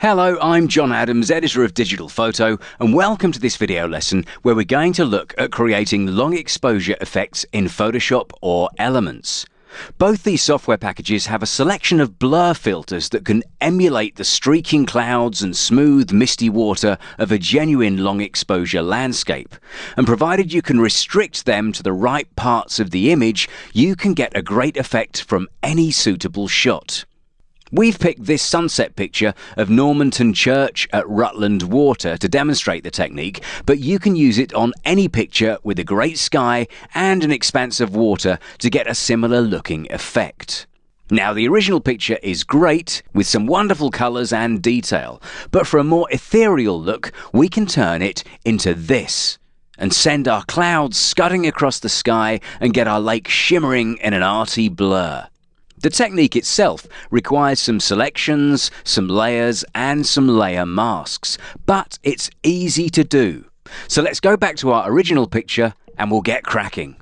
Hello, I'm John Adams, editor of Digital Photo, and welcome to this video lesson where we're going to look at creating long exposure effects in Photoshop or Elements. Both these software packages have a selection of blur filters that can emulate the streaking clouds and smooth, misty water of a genuine long exposure landscape. And provided you can restrict them to the right parts of the image, you can get a great effect from any suitable shot. We've picked this sunset picture of Normanton Church at Rutland Water to demonstrate the technique, but you can use it on any picture with a great sky and an expanse of water to get a similar looking effect. Now, the original picture is great, with some wonderful colours and detail, but for a more ethereal look, we can turn it into this and send our clouds scudding across the sky and get our lake shimmering in an arty blur. The technique itself requires some selections, some layers, and some layer masks, but it's easy to do. So let's go back to our original picture and we'll get cracking.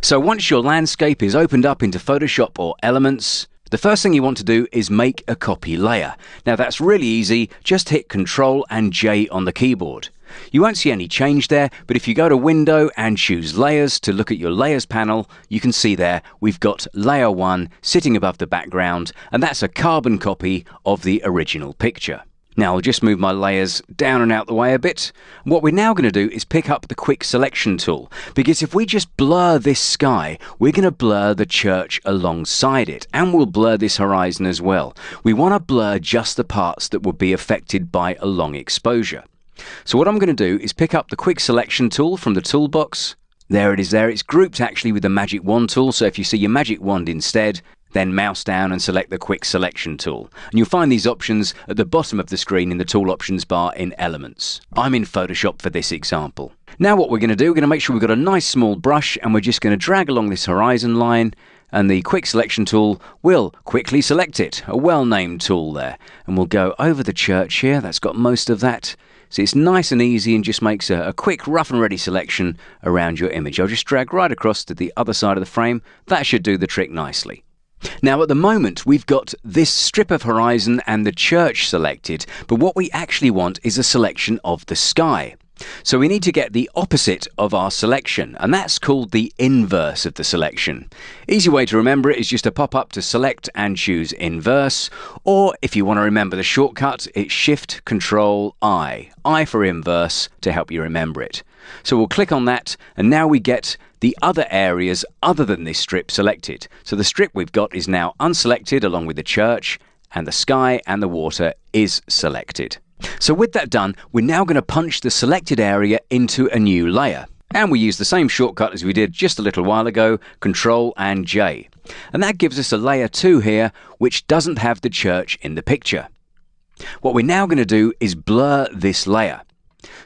So once your landscape is opened up into Photoshop or Elements, the first thing you want to do is make a copy layer. Now that's really easy, just hit Ctrl and J on the keyboard. You won't see any change there, but if you go to Window and choose Layers to look at your Layers panel, you can see there we've got Layer 1 sitting above the background, and that's a carbon copy of the original picture. Now I'll just move my layers down and out the way a bit. What we're now going to do is pick up the quick selection tool because if we just blur this sky, we're going to blur the church alongside it and we'll blur this horizon as well. We want to blur just the parts that would be affected by a long exposure. So what I'm going to do is pick up the quick selection tool from the toolbox. There it is there. It's grouped actually with the magic wand tool. So if you see your magic wand instead, then mouse down and select the quick selection tool. And you'll find these options at the bottom of the screen in the tool options bar in Elements. I'm in Photoshop for this example. Now what we're going to do, we're going to make sure we've got a nice small brush and we're just going to drag along this horizon line and the quick selection tool will quickly select it. A well-named tool there. And we'll go over the church here. That's got most of that. So it's nice and easy and just makes a, a, quick rough and ready selection around your image. I'll just drag right across to the other side of the frame. That should do the trick nicely. Now at the moment we've got this strip of horizon and the church selected, but what we actually want is a selection of the sky. So we need to get the opposite of our selection, and that's called the inverse of the selection. Easy way to remember it is just to pop up to select and choose inverse, or if you want to remember the shortcut, it's Shift Control I, I for inverse, to help you remember it. So we'll click on that, and now we get the other areas other than this strip selected. So the strip we've got is now unselected along with the church, and the sky and the water is selected. So with that done, we're now going to punch the selected area into a new layer. And we use the same shortcut as we did just a little while ago, Control and J. And that gives us a layer 2 here, which doesn't have the church in the picture. What we're now going to do is blur this layer.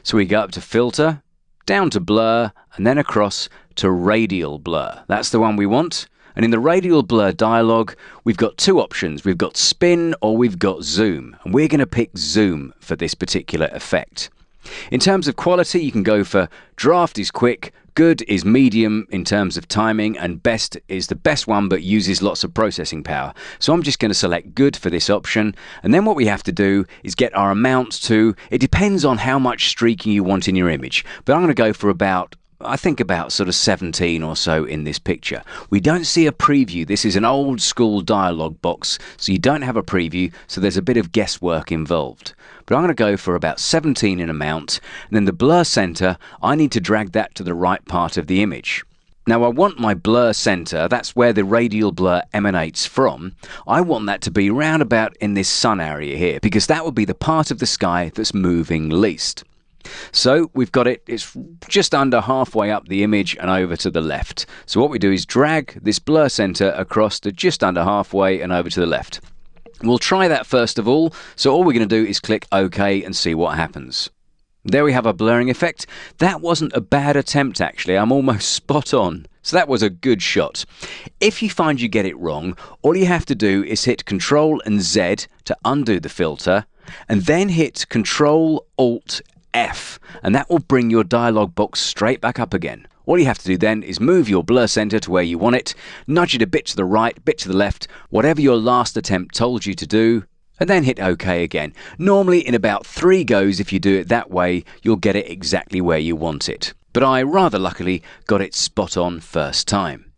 So we go up to Filter, down to Blur, and then across to Radial Blur. That's the one we want. And in the radial blur dialog, we've got two options. We've got spin or we've got zoom. And we're going to pick zoom for this particular effect. In terms of quality, you can go for draft is quick, good is medium in terms of timing, and best is the best one but uses lots of processing power. So I'm just going to select good for this option. And then what we have to do is get our amount to, it depends on how much streaking you want in your image, but I'm going to go for about I think about sort of 17 or so in this picture. We don't see a preview. This is an old school dialog box, so you don't have a preview, so there's a bit of guesswork involved. But I'm going to go for about 17 in amount, and then the blur center, I need to drag that to the right part of the image. Now I want my blur center, that's where the radial blur emanates from. I want that to be round about in this sun area here, because that would be the part of the sky that's moving least. So we've got it, it's just under halfway up the image and over to the left. So what we do is drag this blur center across to just under halfway and over to the left. We'll try that first of all. So all we're going to do is click OK and see what happens. There we have a blurring effect. That wasn't a bad attempt actually, I'm almost spot on. So that was a good shot. If you find you get it wrong, all you have to do is hit Control and Z to undo the filter, and then hit Control Alt F, and that will bring your dialog box straight back up again. All you have to do then is move your blur center to where you want it, nudge it a bit to the right, bit to the left, whatever your last attempt told you to do, and then hit OK again. Normally, in about three goes, if you do it that way, you'll get it exactly where you want it. But I rather luckily got it spot on first time.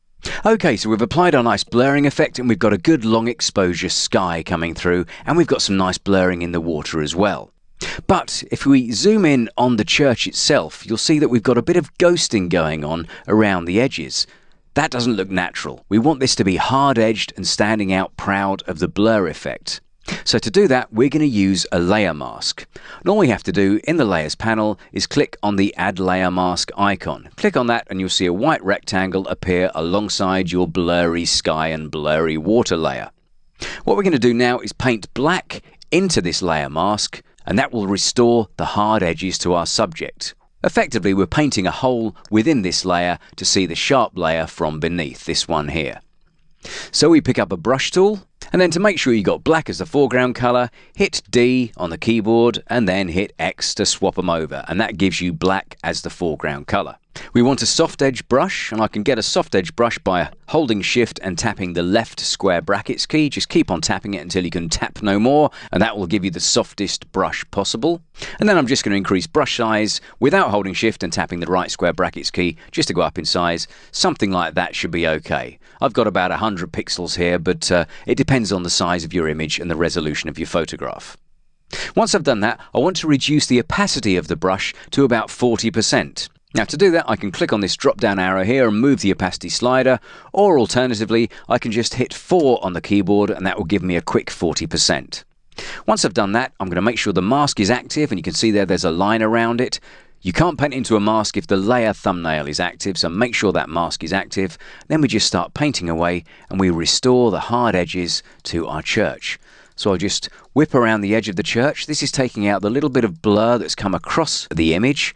Okay, so we've applied our nice blurring effect and we've got a good long exposure sky coming through and we've got some nice blurring in the water as well. But if we zoom in on the church itself, you'll see that we've got a bit of ghosting going on around the edges. That doesn't look natural. We want this to be hard-edged and standing out proud of the blur effect. So to do that, we're going to use a layer mask. And all we have to do in the Layers panel is click on the Add Layer Mask icon. Click on that and you'll see a white rectangle appear alongside your blurry sky and blurry water layer. What we're going to do now is paint black into this layer mask and that will restore the hard edges to our subject. Effectively, we're painting a hole within this layer to see the sharp layer from beneath, this one here. So we pick up a brush tool, and then to make sure you got black as the foreground colour, hit D on the keyboard and then hit X to swap them over, and that gives you black as the foreground colour. We want a soft edge brush, and I can get a soft edge brush by holding shift and tapping the left square brackets key. Just keep on tapping it until you can tap no more, and that will give you the softest brush possible. And then I'm just going to increase brush size without holding shift and tapping the right square brackets key just to go up in size. Something like that should be okay. I've got about 100 pixels here, but uh, it depends on the size of your image and the resolution of your photograph. Once I've done that, I want to reduce the opacity of the brush to about 40%. Now to do that I can click on this drop down arrow here and move the opacity slider or alternatively I can just hit 4 on the keyboard and that will give me a quick 40%. Once I've done that I'm going to make sure the mask is active and you can see there there's a line around it. You can't paint into a mask if the layer thumbnail is active so make sure that mask is active. Then we just start painting away and we restore the hard edges to our church. So I'll just whip around the edge of the church. This is taking out the little bit of blur that's come across the image.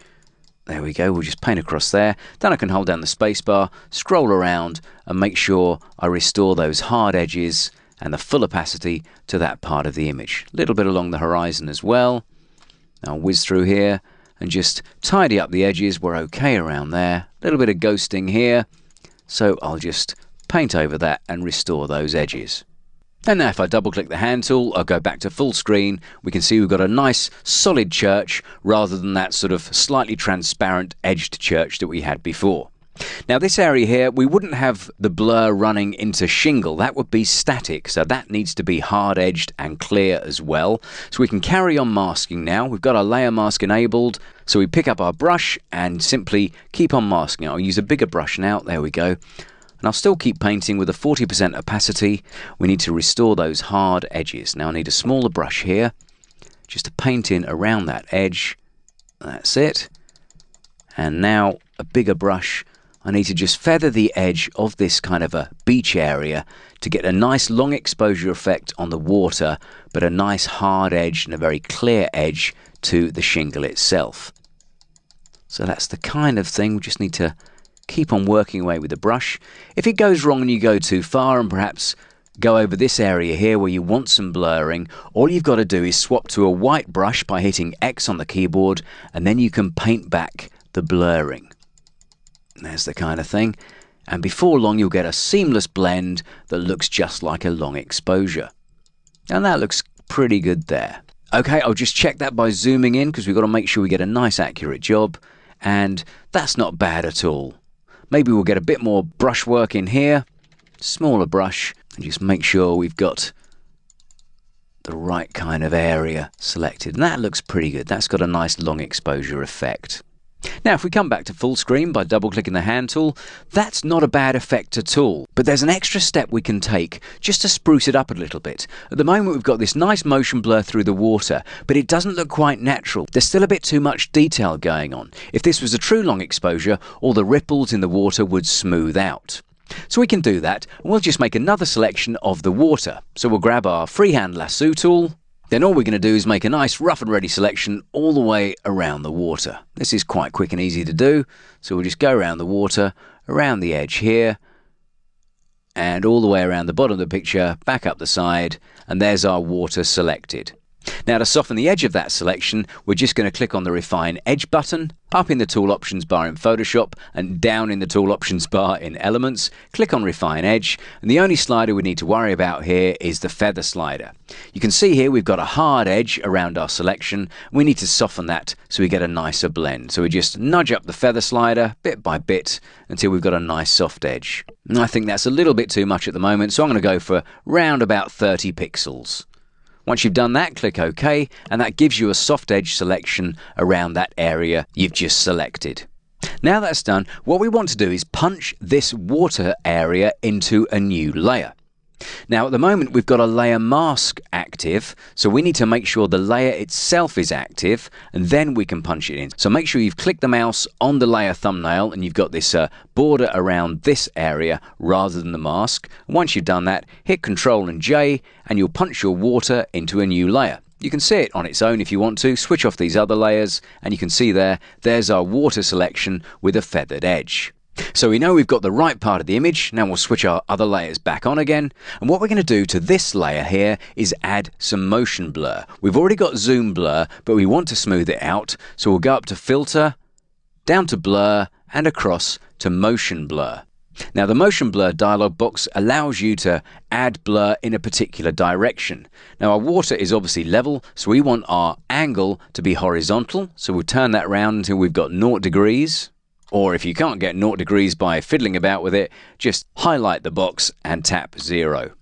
There we go, we'll just paint across there. Then I can hold down the spacebar, scroll around and make sure I restore those hard edges and the full opacity to that part of the image. A little bit along the horizon as well. I'll whiz through here and just tidy up the edges. We're okay around there. A little bit of ghosting here. So I'll just paint over that and restore those edges. And now if I double click the hand tool, I'll go back to full screen, we can see we've got a nice solid church rather than that sort of slightly transparent edged church that we had before. Now this area here, we wouldn't have the blur running into shingle, that would be static, so that needs to be hard edged and clear as well. So we can carry on masking now, we've got our layer mask enabled, so we pick up our brush and simply keep on masking. I'll use a bigger brush now, there we go. And I'll still keep painting with a 40% opacity. We need to restore those hard edges. Now I need a smaller brush here, just to paint in around that edge. That's it. And now a bigger brush. I need to just feather the edge of this kind of a beach area to get a nice long exposure effect on the water, but a nice hard edge and a very clear edge to the shingle itself. So that's the kind of thing we just need to keep on working away with the brush. If it goes wrong and you go too far and perhaps go over this area here where you want some blurring, all you've got to do is swap to a white brush by hitting X on the keyboard and then you can paint back the blurring. There's the kind of thing. And before long you'll get a seamless blend that looks just like a long exposure. And that looks pretty good there. Okay, I'll just check that by zooming in because we've got to make sure we get a nice accurate job. And that's not bad at all. Maybe we'll get a bit more brushwork in here, smaller brush, and just make sure we've got the right kind of area selected. And that looks pretty good. That's got a nice long exposure effect. Now, if we come back to full screen by double clicking the hand tool, that's not a bad effect at all. But there's an extra step we can take just to spruce it up a little bit. At the moment, we've got this nice motion blur through the water, but it doesn't look quite natural. There's still a bit too much detail going on. If this was a true long exposure, all the ripples in the water would smooth out. So we can do that, and we'll just make another selection of the water. So we'll grab our freehand lasso tool, then all we're going to do is make a nice rough and ready selection all the way around the water. This is quite quick and easy to do, so we'll just go around the water, around the edge here, and all the way around the bottom of the picture, back up the side, and there's our water selected. Now to soften the edge of that selection, we're just going to click on the Refine Edge button, up in the Tool Options bar in Photoshop, and down in the Tool Options bar in Elements. Click on Refine Edge, and the only slider we need to worry about here is the Feather slider. You can see here we've got a hard edge around our selection. We need to soften that so we get a nicer blend. So we just nudge up the Feather slider bit by bit until we've got a nice soft edge. And I think that's a little bit too much at the moment, so I'm going to go for round about 30 pixels. Once you've done that, click OK, and that gives you a soft edge selection around that area you've just selected. Now that's done, what we want to do is punch this water area into a new layer. Now at the moment we've got a layer mask active, so we need to make sure the layer itself is active and then we can punch it in. So make sure you've clicked the mouse on the layer thumbnail and you've got this uh, border around this area rather than the mask. once you've done that, hit Control and J and you'll punch your water into a new layer. You can see it on its own if you want to. Switch off these other layers and you can see there, there's our water selection with a feathered edge. So we know we've got the right part of the image, now we'll switch our other layers back on again, and what we're going to do to this layer here is add some motion blur. We've already got zoom blur, but we want to smooth it out, so we'll go up to filter, down to blur, and across to motion blur. Now the motion blur dialog box allows you to add blur in a particular direction. Now our water is obviously level, so we want our angle to be horizontal, so we'll turn that around until we've got 0 degrees. Or if you can't get 0 degrees by fiddling about with it, just highlight the box and tap 0.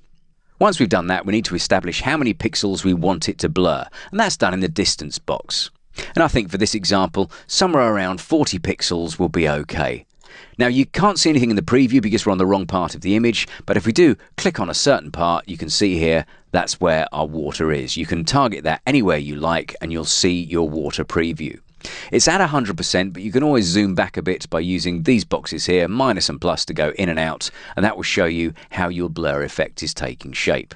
Once we've done that, we need to establish how many pixels we want it to blur, and that's done in the distance box. And I think for this example, somewhere around 40 pixels will be okay. Now you can't see anything in the preview because we're on the wrong part of the image, but if we do click on a certain part, you can see here that's where our water is. You can target that anywhere you like and you'll see your water preview. It's at 100%, but you can always zoom back a bit by using these boxes here, minus and plus to go in and out, and that will show you how your blur effect is taking shape.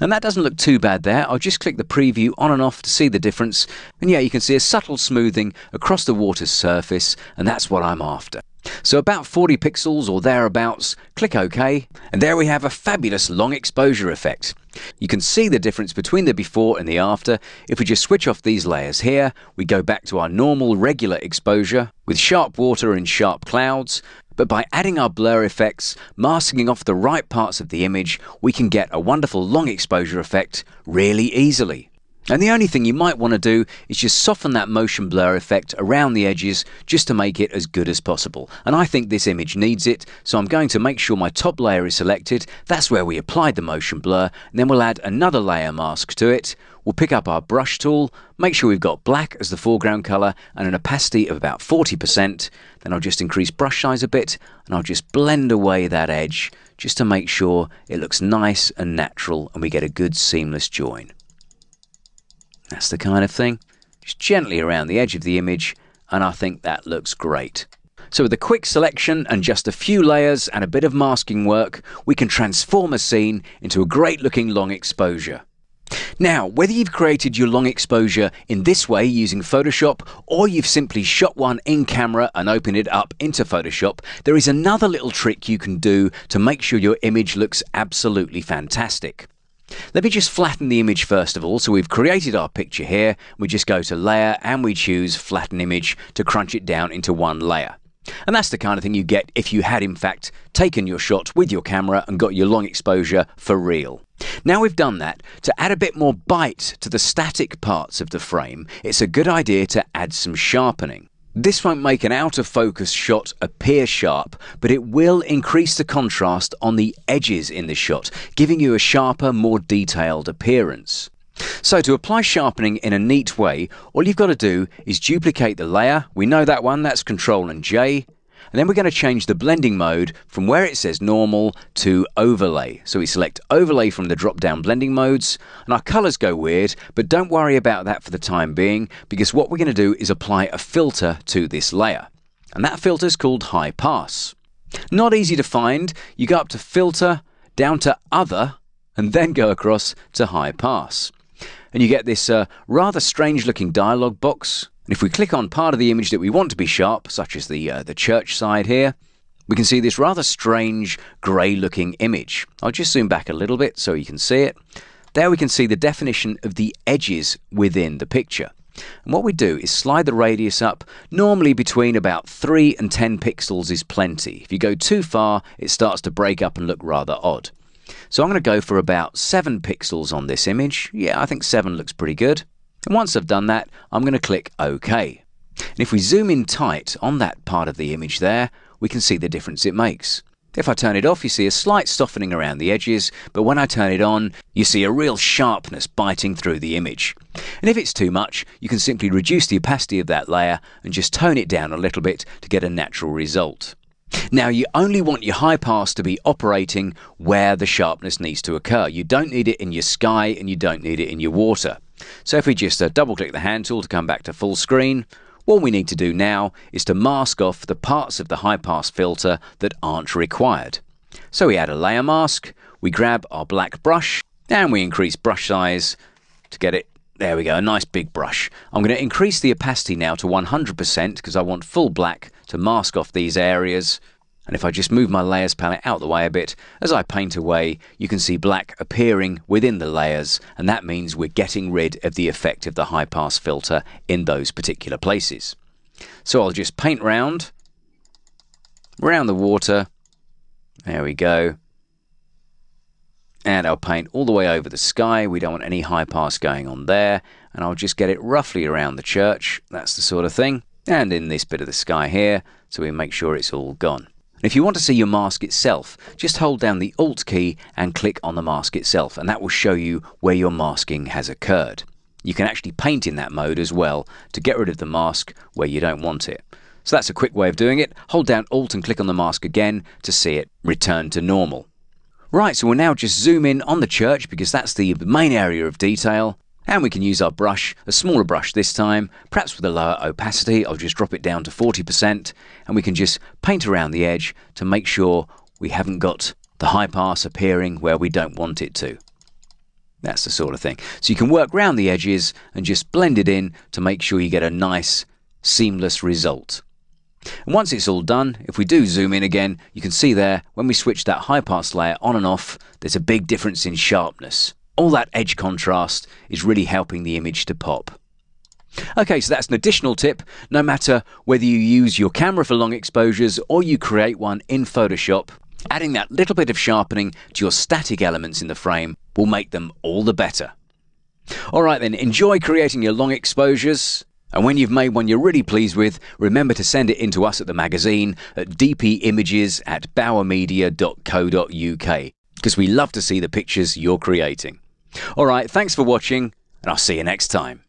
And that doesn't look too bad there. I'll just click the preview on and off to see the difference. And yeah, you can see a subtle smoothing across the water's surface, and that's what I'm after. So about 40 pixels or thereabouts, click OK, and there we have a fabulous long exposure effect. You can see the difference between the before and the after. If we just switch off these layers here, we go back to our normal regular exposure with sharp water and sharp clouds, but by adding our blur effects, masking off the right parts of the image, we can get a wonderful long exposure effect really easily. And the only thing you might want to do is just soften that motion blur effect around the edges just to make it as good as possible. And I think this image needs it, so I'm going to make sure my top layer is selected. That's where we applied the motion blur, and then we'll add another layer mask to it. We'll pick up our brush tool, make sure we've got black as the foreground colour and an opacity of about 40%. Then I'll just increase brush size a bit and I'll just blend away that edge just to make sure it looks nice and natural and we get a good seamless join. That's the kind of thing. Just gently around the edge of the image, and I think that looks great. So with a quick selection and just a few layers and a bit of masking work, we can transform a scene into a great looking long exposure. Now, whether you've created your long exposure in this way using Photoshop, or you've simply shot one in camera and opened it up into Photoshop, there is another little trick you can do to make sure your image looks absolutely fantastic. Let me just flatten the image first of all. So we've created our picture here. We just go to layer and we choose flatten image to crunch it down into one layer. And that's the kind of thing you get if you had in fact taken your shot with your camera and got your long exposure for real. Now we've done that, to add a bit more bite to the static parts of the frame, it's a good idea to add some sharpening. This won't make an out of focus shot appear sharp, but it will increase the contrast on the edges in the shot, giving you a sharper, more detailed appearance. So to apply sharpening in a neat way, all you've got to do is duplicate the layer. We know that one, that's Control and J. And then we're going to change the blending mode from where it says normal to overlay. So we select overlay from the drop down blending modes and our colors go weird, but don't worry about that for the time being because what we're going to do is apply a filter to this layer. And that filter is called high pass. Not easy to find. You go up to filter, down to other, and then go across to high pass. And you get this uh, rather strange looking dialog box and if we click on part of the image that we want to be sharp, such as the, uh, the church side here, we can see this rather strange grey looking image. I'll just zoom back a little bit so you can see it. There we can see the definition of the edges within the picture. And what we do is slide the radius up. Normally between about 3 and 10 pixels is plenty. If you go too far, it starts to break up and look rather odd. So I'm going to go for about 7 pixels on this image. Yeah, I think 7 looks pretty good. And once I've done that, I'm going to click OK. And if we zoom in tight on that part of the image there, we can see the difference it makes. If I turn it off, you see a slight softening around the edges, but when I turn it on, you see a real sharpness biting through the image. And if it's too much, you can simply reduce the opacity of that layer and just tone it down a little bit to get a natural result. Now, you only want your high pass to be operating where the sharpness needs to occur. You don't need it in your sky and you don't need it in your water. So if we just uh, double click the hand tool to come back to full screen, what we need to do now is to mask off the parts of the high pass filter that aren't required. So we add a layer mask, we grab our black brush, and we increase brush size to get it. There we go, a nice big brush. I'm going to increase the opacity now to 100% because I want full black to mask off these areas. And if I just move my layers palette out the way a bit, as I paint away, you can see black appearing within the layers, and that means we're getting rid of the effect of the high pass filter in those particular places. So I'll just paint round, around the water, there we go, and I'll paint all the way over the sky, we don't want any high pass going on there, and I'll just get it roughly around the church, that's the sort of thing, and in this bit of the sky here, so we make sure it's all gone. If you want to see your mask itself, just hold down the Alt key and click on the mask itself, and that will show you where your masking has occurred. You can actually paint in that mode as well to get rid of the mask where you don't want it. So that's a quick way of doing it. Hold down Alt and click on the mask again to see it return to normal. Right, so we'll now just zoom in on the church because that's the main area of detail. And we can use our brush, a smaller brush this time, perhaps with a lower opacity. I'll just drop it down to 40% and we can just paint around the edge to make sure we haven't got the high pass appearing where we don't want it to. That's the sort of thing. So you can work around the edges and just blend it in to make sure you get a nice, seamless result. And once it's all done, if we do zoom in again, you can see there, when we switch that high pass layer on and off, there's a big difference in sharpness all that edge contrast is really helping the image to pop. Okay, so that's an additional tip. No matter whether you use your camera for long exposures or you create one in Photoshop, adding that little bit of sharpening to your static elements in the frame will make them all the better. Alright then, enjoy creating your long exposures. And when you've made one you're really pleased with, remember to send it in to us at the magazine at dpimages at bauermedia.co.uk because we love to see the pictures you're creating. All right, thanks for watching, and I'll see you next time.